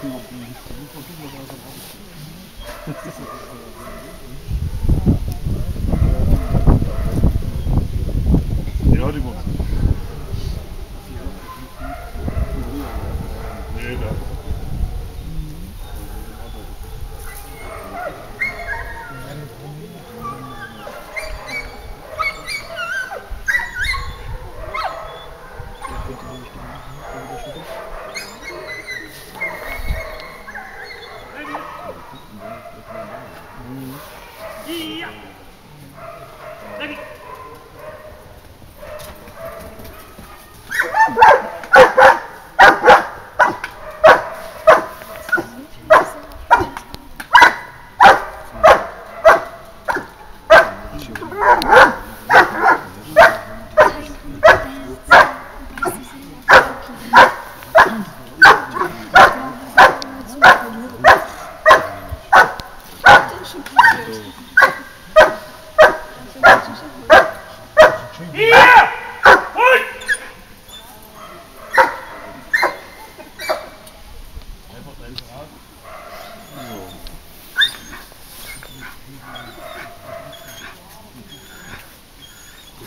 Ja, die muss. Nee, da.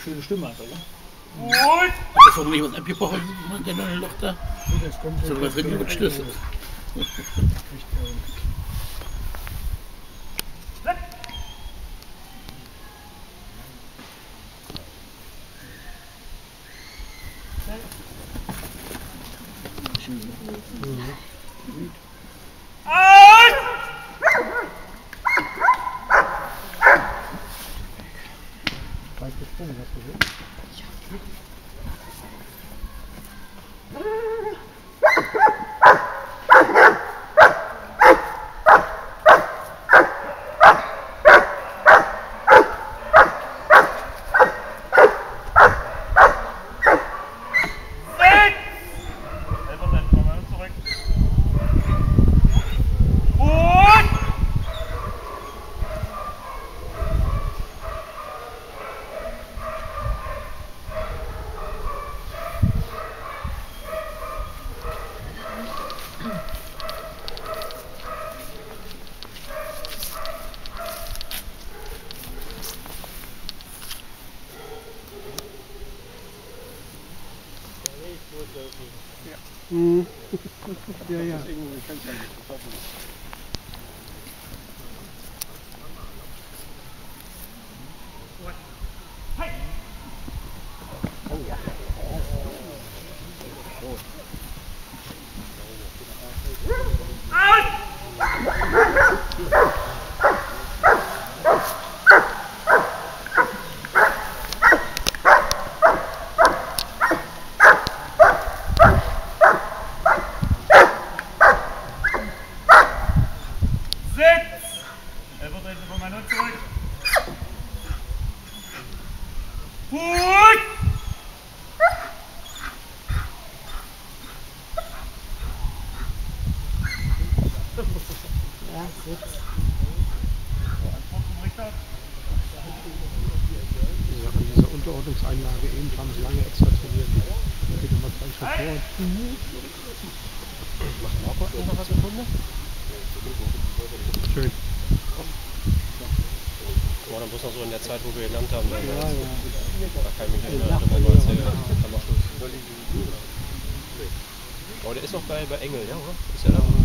Schöne Stimme einfach, ja? Das war noch nicht was abgebrochen, der neue Loch da. So was richtig mit Schlüssel. Weit になってる Ja, ja. Sitz! Elfer, drehen Sie von meiner zurück. Gut! Ja, Sitz. Zum Richter. Ja, an dieser Unterordnungseinlage eben haben sie lange extra trainiert. Geht immer zwei Schritt vor. Macht Marco noch was Sekunde? Schön. Dann bloß noch so in der Zeit, wo wir gelernt haben. Ja, ja. Da kann ich mich Ja, erinnern, ja, war erzählt. ja. Dann war Schluss. Aber der ist noch bei, bei Engel, ja, oder? Ist er da?